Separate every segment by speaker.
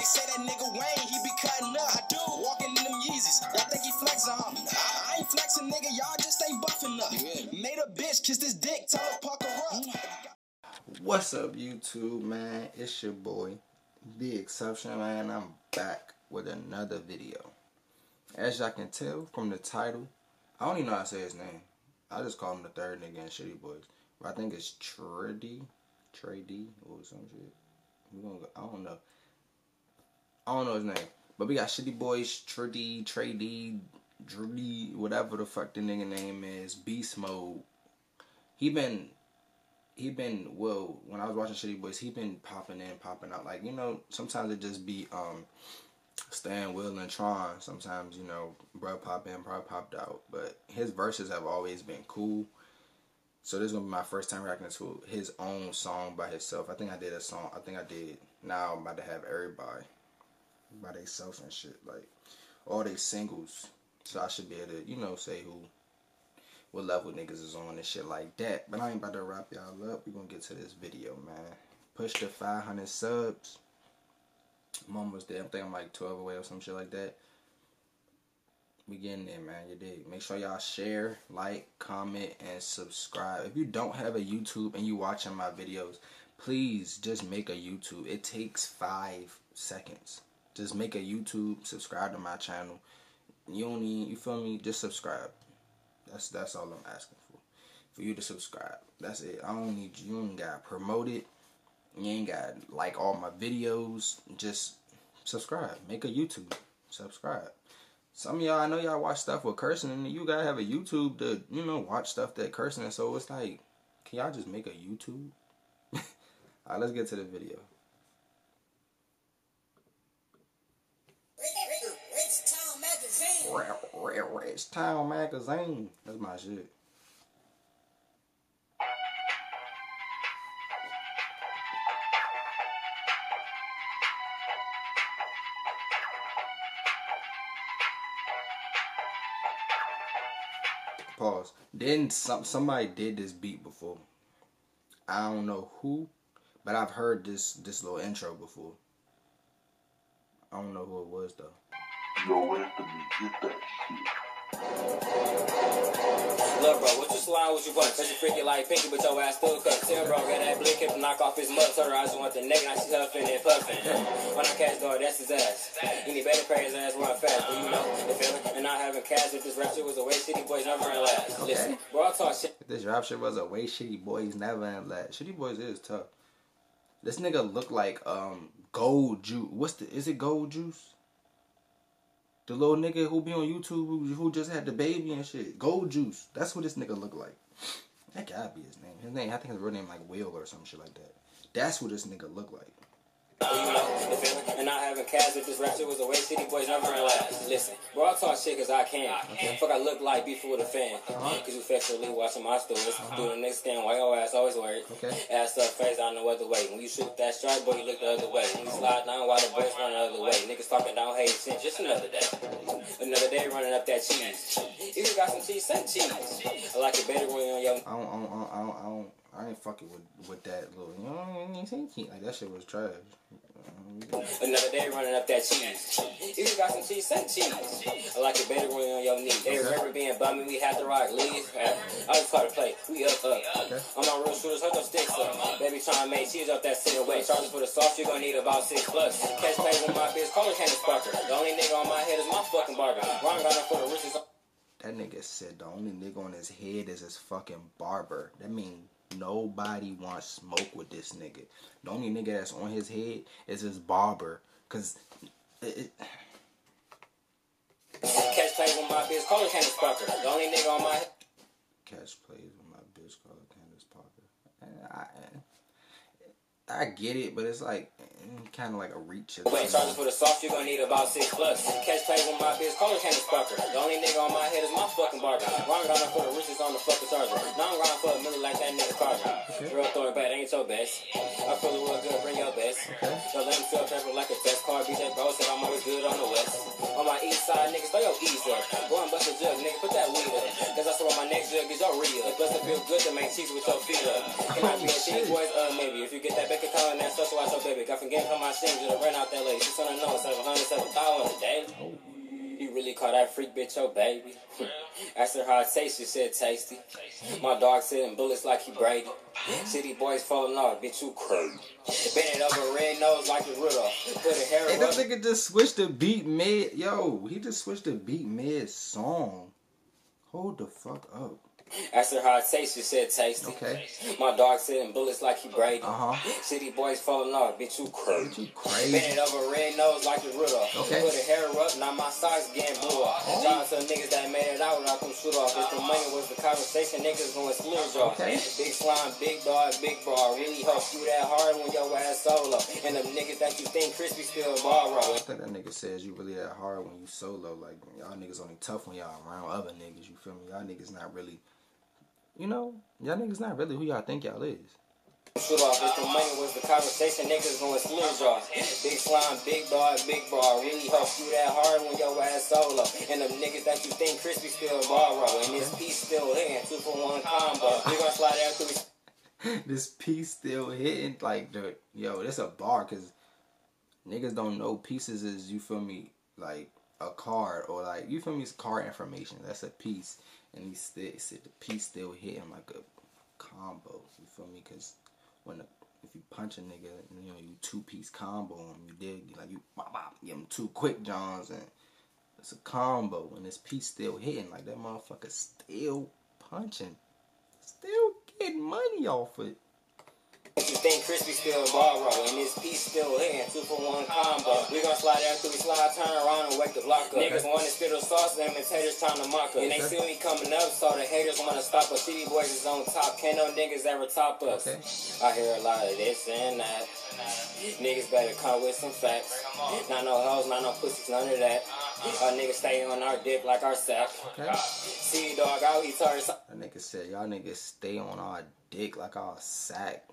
Speaker 1: They say that nigga Wayne, he be cutting up. I do. Walking in them Yeezys. Y'all think he flexing, huh? I ain't flexing, nigga. Y'all just ain't buffing up. Made a bitch kiss this dick, tell her pucker up.
Speaker 2: What's up, YouTube, man? It's your boy, The Exceptionn, man. I'm back with another video. As y'all can tell from the title, I don't even know how to say his name. I just call him the third nigga in ShittyBoyz. But I think it's Trady, Trady, or some shit. We gonna go, I don't know. I don't know his name. But we got ShittyBoyz, Trady, Trady, Drudy, whatever the fuck the nigga name is, Beast Mode. He been he been well when I was watching ShittyBoyz, he been popping in, popping out. Like, you know, sometimes it just be um Stan Will and Tron. Sometimes, you know, bro pop in, bro popped out. But his verses have always been cool. So this is gonna be my first time reacting to his own song by himself. I think I did a song. I think I did. Now I'm about to have everybody by themselves and shit. Like all they singles. So I should be able to, you know, say who what level niggas is on and shit like that. But I ain't about to wrap y'all up. we gonna get to this video, man. Push the 500 subs. I'm almost there. I think I'm like 12 away or some shit like that. We getting there, man. You dig. Make sure y'all share, like, comment, and subscribe. If you don't have a YouTube and you watching my videos, please just make a YouTube. It takes five seconds. Just make a YouTube, subscribe to my channel. You don't need, you feel me? Just subscribe. That's that's all I'm asking for. For you to subscribe. That's it. I don't need you. Ain't got promote it. You ain't got like all my videos. Just subscribe. Make a YouTube. Subscribe. Some of y'all, I know y'all watch stuff with cursing, and you gotta have a YouTube to, you know, watch stuff that cursing. So it's like, can y'all just make a YouTube? Alright, let's get to the video.
Speaker 1: Rich Town Magazine.
Speaker 2: That's my shit. Pause. Then some somebody did this beat before. I don't know who, but I've heard this this little intro before. I don't know who it was though.
Speaker 3: Yo, Anthony, get that shit.
Speaker 4: Look, bro, what you slime with your butt? Cause you freaking like pinky, but your ass still cut. Tell bro, got that blick hip knock off his mug. Her eyes want the neck, now she huffing and puffing. When I catch dog, that's his ass. You need better pay his ass run fast, but you know the feeling. And not having cash if this rap shit was a way shitty boys never in last. Listen, bro, I talk shit.
Speaker 2: If this rap shit was a way shitty boys never end last. Shitty boys is tough. This nigga look like um gold juice. What's the is it gold juice? The little nigga who be on YouTube who, just had the baby and shit. Gold juice. That's what this nigga look like. That gotta be his name. His name I think his real name like Will or some shit like that. That's what this nigga look like.
Speaker 4: And not having cash if this rap shit was a way City boys never in last. Listen, bro, I talk shit cause I can. Fuck, I look like beef with a fan. Uh-huh. Cause you factually watching my stories. Uh-huh. Do the next thing why your ass always worried.
Speaker 2: Okay.
Speaker 4: Ass up, face out no other way. When you shoot that strike, boy, you look the other way. When you oh. slide down while the boys run the other way. Niggas talking down hate shit, just another day. Another day running up that cheese. If you got some cheese, say cheese. I like it better when you on your
Speaker 2: I don't I don't I don't I don't, I, don't, I ain't fucking with with that little you know what I mean? like that shit was trash.
Speaker 4: Another day running up that cheese. If you got some cheese, say cheese. I like it better when you're on your knees. They remember being bummy, we had to rock leave. I just caught to play, we up, up. I'm on real shooters, hold those sticks up. Baby trying to make cheese up that silhouette. Charges for the sauce, you're gonna need about six plus. Catch plays with my bitch, color Candace Parker. The only nigga on my head is my fucking barber. Ron got up for the riches.
Speaker 2: That nigga said the only nigga on his head is his fucking barber. That mean nobody wants smoke with this nigga. The only nigga that's on his head is his barber. Cause it, it,
Speaker 4: Catch plays with my bitch, color Candace Parker. The only nigga on my head.
Speaker 2: catch plays with my bitch called Candace Parker. And I, I get it, but it's like eh, kind of like a reach. the
Speaker 4: Wait, charges for the sauce, you're gonna need about six plus. Catch plays with my bitch, color Candace Parker. The only nigga on my head is my fucking barber. Ron got for the riches on the fucking charger. Ain't your best. I feel it real good, bring your best. So let him feel careful like a test car. BJ Bro said I'm always good on the west. On my east side, niggas, throw your ease up. Go and bust a jug, nigga, put that weed up. Cause I swear my next jug is your real. It doesn't feel good to make cheese with your feet up. Can I be a shitty boys? Uh, maybe. If you get that back color and that social watch your baby. Got from getting from my streams, just ran out that lady. She's on the nose, 700, 7,000 a day. You really call that freak bitch your baby? Asked her how it tastes, she said tasty. My dog sitting bullets like he Brady. City boys falling off, bitch, you crazy. Bend it over red nose like a Rudolph. Put a hair
Speaker 2: Hey,
Speaker 4: up.
Speaker 2: this nigga just switched the beat mid. Yo, he just switched the beat mid song. Hold the fuck up.
Speaker 4: Asked her how it tastes, she said tasty.
Speaker 2: Okay.
Speaker 4: My dog sitting bullets like he Brady.
Speaker 2: Uh huh.
Speaker 4: City boys falling off, bitch, you crazy.
Speaker 2: Bitch, you crazy.
Speaker 4: it over red nose like a Rudolph.
Speaker 2: Okay.
Speaker 4: Put a hair up, now my socks getting blew up.
Speaker 2: Oh.
Speaker 4: Shout out to the niggas that made it out without them shoot off. If the money was the conversation, niggas going splurge off.
Speaker 2: Okay.
Speaker 4: Big slime, big dog, big bra. Really help you that hard when your ass solo. And them niggas that you think crispy still borrow.
Speaker 2: I think that nigga says you really that hard when you solo. Like y'all niggas only tough when y'all around other niggas. You feel me? Y'all niggas not really. You know, y'all niggas not really who y'all think y'all is.
Speaker 4: Shoot off. If the money was the conversation, niggas going splurge off. Big slime, big dog, big bra. Really help you that hard when your ass solo. And them niggas that you think crispy still borrow. And this piece still hitting. Two for one combo. We gonna slide out through
Speaker 2: this piece still hitting like the yo. That's a bar because niggas don't know pieces is you feel me like a card or like you feel me it's card information. That's a piece, and he still said the piece still hitting like a combo. You feel me? Because when the, if you punch a nigga, you know you two piece combo him. You dig like you bop, bop, give him two quick johns and it's a combo. And this piece still hitting like that motherfucker still punching, still getting money off it.
Speaker 4: You think crispy still borrow, and this piece still hitting. Two for one combo. We gon' slide after we slide, turn around and wake the block up. Niggas wanna spittle sauce, them haters trying to mock us. And they see me coming up, so the haters wanna stop us. City boys is on top, can't no niggas ever top us.
Speaker 2: Okay.
Speaker 4: I hear a lot of this and that. Niggas better come with some facts. Not no hoes, not no pussies, none of that. Our niggas stay on our dick like our sack.
Speaker 2: Okay.
Speaker 4: See dog, I eat tarts.
Speaker 2: That nigga said y'all niggas stay on our dick like our sack.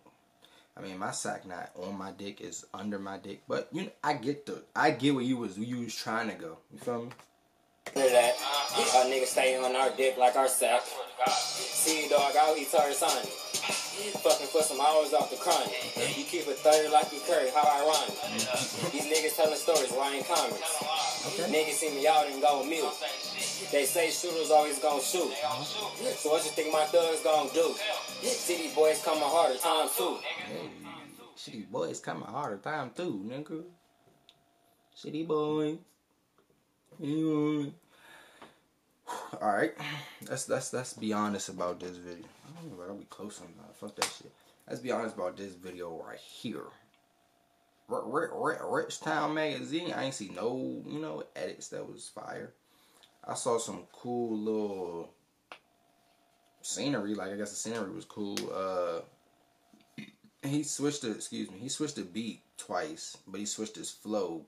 Speaker 2: I mean, my sack not on my dick is under my dick, but you know, I get the I get where you was you was trying to go. You feel me?
Speaker 4: That. Our niggas stay on our dick like our sack. See dog, I'll eat tarts on it. Fucking for some hours off the crime. You keep it 30 like you Curry, how ironic. These niggas telling stories, writing comments. Niggas see me out and go mute. They say shooters always gonna shoot. So what you think my thugs gonna do? City boys coming harder, time two.
Speaker 2: Hey, boys coming harder time too, nigga. Shitty boy. All right, let's let's let's be honest about this video. I don't know, I'll be close sometimes. Fuck that shit. Let's be honest about this video right here. R- R- R- Rich Town magazine. I ain't see no you know edits that was fire. I saw some cool little scenery. Like I guess the scenery was cool. Uh, he switched the excuse me. He switched the beat twice, but he switched his flow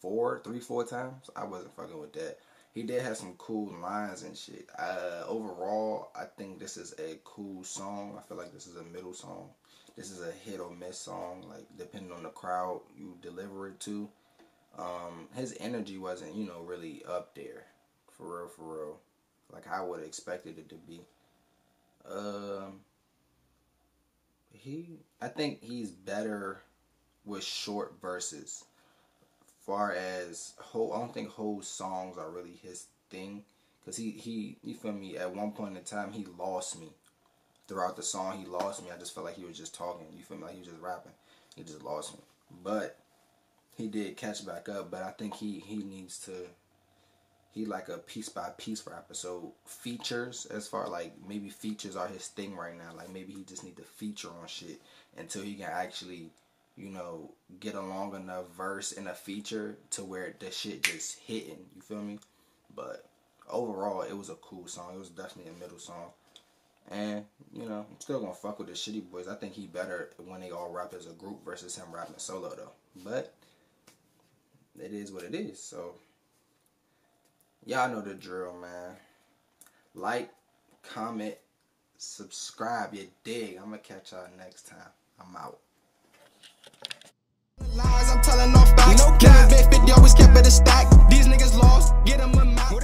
Speaker 2: four, three, four times. I wasn't fucking with that. He did have some cool lines and shit. Uh, overall, I think this is a cool song. I feel like this is a middle song. This is a hit or miss song. Like depending on the crowd you deliver it to. Um, his energy wasn't, you know, really up there, for real, for real. Like I would have expected it to be. Um, he, I think he's better with short verses. Far as whole, I don't think whole songs are really his thing. Cause he he you feel me? At one point in time, he lost me. Throughout the song, he lost me. I just felt like he was just talking. You feel me? Like he was just rapping. He just lost me. But he did catch back up. But I think he he needs to. He like a piece by piece rapper. So features, as far like maybe features are his thing right now. Like maybe he just need to feature on shit until he can actually you know, get a long enough verse in a feature to where the shit just hitting. You feel me? But overall, it was a cool song. It was definitely a middle song. And, you know, I'm still gonna fuck with the ShittyBoyz. I think he better when they all rap as a group versus him rapping solo though. But it is what it is. So y'all know the drill, man. Like, comment, subscribe. You dig? I'm gonna catch y'all next time. I'm out.
Speaker 1: Lies, I'm telling off. No cap. Big 50 always kept it a stack. These niggas lost, get them a mouth.